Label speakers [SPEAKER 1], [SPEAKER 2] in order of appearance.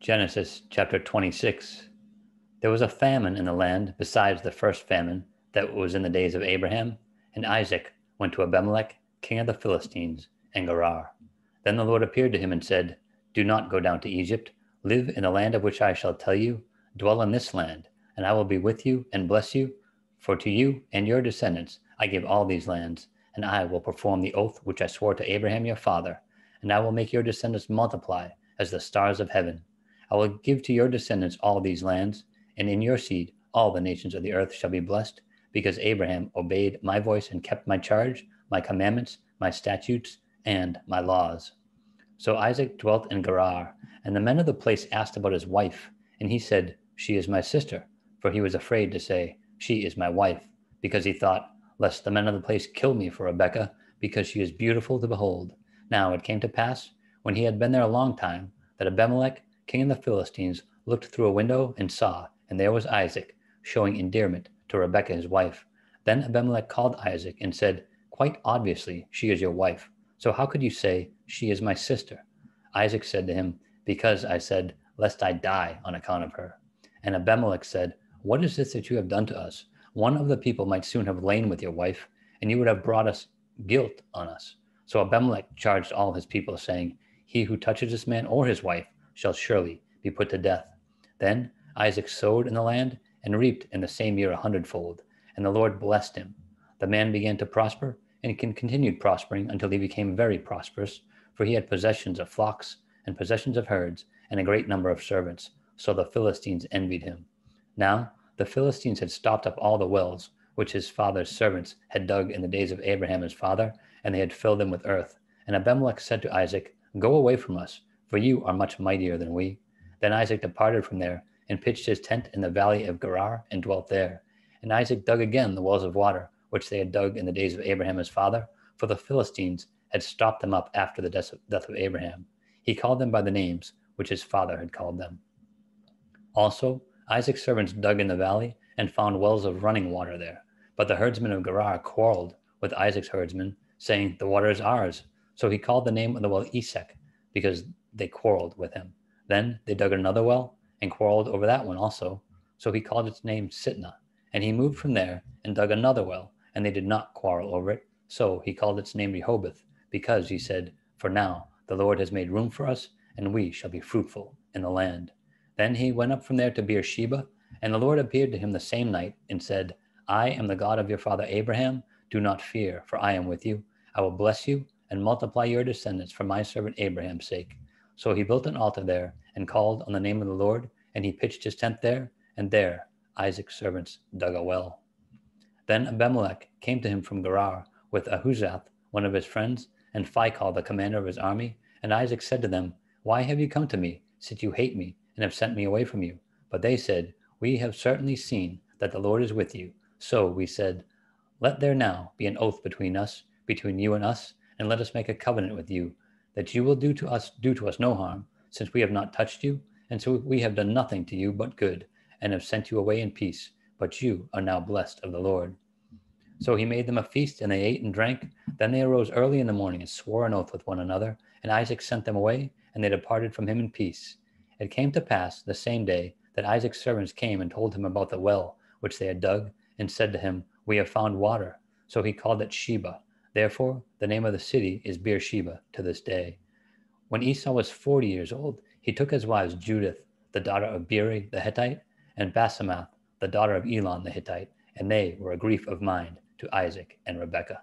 [SPEAKER 1] Genesis chapter 26. There was a famine in the land besides the first famine that was in the days of Abraham, and Isaac went to Abimelech, king of the Philistines, and Gerar. Then the Lord appeared to him and said, Do not go down to Egypt. Live in the land of which I shall tell you. Dwell in this land, and I will be with you and bless you. For to you and your descendants I give all these lands, and I will perform the oath which I swore to Abraham your father, and I will make your descendants multiply as the stars of heaven. I will give to your descendants all these lands, and in your seed all the nations of the earth shall be blessed, because Abraham obeyed my voice and kept my charge, my commandments, my statutes, and my laws. So Isaac dwelt in Gerar, and the men of the place asked about his wife, and he said, She is my sister, for he was afraid to say, She is my wife, because he thought, Lest the men of the place kill me for Rebekah, because she is beautiful to behold. Now it came to pass, when he had been there a long time, that Abimelech, king of the Philistines, looked through a window and saw, and there was Isaac, showing endearment to Rebekah his wife. Then Abimelech called Isaac and said, Quite obviously, she is your wife. So how could you say, She is my sister? Isaac said to him, Because I said, Lest I die on account of her. And Abimelech said, What is this that you have done to us? One of the people might soon have lain with your wife, and you would have brought us guilt on us. So Abimelech charged all his people, saying, He who touches this man or his wife shall surely be put to death. Then Isaac sowed in the land and reaped in the same year a hundredfold, and the Lord blessed him. The man began to prosper and continued prospering until he became very prosperous, for he had possessions of flocks and possessions of herds and a great number of servants. So the Philistines envied him. Now the Philistines had stopped up all the wells which his father's servants had dug in the days of Abraham his father, and they had filled them with earth. And Abimelech said to Isaac, Go away from us, for you are much mightier than we. Then Isaac departed from there and pitched his tent in the valley of Gerar and dwelt there. And Isaac dug again the wells of water, which they had dug in the days of Abraham his father, for the Philistines had stopped them up after the death of Abraham. He called them by the names which his father had called them. Also, Isaac's servants dug in the valley and found wells of running water there. But the herdsmen of Gerar quarreled with Isaac's herdsmen, saying, The water is ours. So he called the name of the well Esek, because they quarreled with him. Then they dug another well and quarreled over that one also. So he called its name Sitnah. And he moved from there and dug another well, and they did not quarrel over it. So he called its name Rehoboth, because he said, For now the Lord has made room for us, and we shall be fruitful in the land. Then he went up from there to Beersheba, and the Lord appeared to him the same night and said, I am the God of your father Abraham. Do not fear, for I am with you. I will bless you and multiply your descendants for my servant Abraham's sake. So he built an altar there and called on the name of the Lord, and he pitched his tent there, and there Isaac's servants dug a well. Then Abimelech came to him from Gerar with Ahuzzath, one of his friends, and Phicol, the commander of his army. And Isaac said to them, Why have you come to me, since you hate me and have sent me away from you? But they said, We have certainly seen that the Lord is with you. So we said, Let there now be an oath between us, between you and us, and let us make a covenant with you that you will do to us do to us no harm, since we have not touched you, and so we have done nothing to you but good, and have sent you away in peace. But you are now blessed of the Lord. So he made them a feast, and they ate and drank. Then they arose early in the morning and swore an oath with one another. And Isaac sent them away, and they departed from him in peace. It came to pass the same day that Isaac's servants came and told him about the well which they had dug, and said to him, We have found water. So he called it Sheba. Therefore, the name of the city is Beersheba to this day. When Esau was forty years old, he took as wives Judith, the daughter of Beeri the Hittite, and Basemath, the daughter of Elon the Hittite, and they were a grief of mind to Isaac and Rebekah.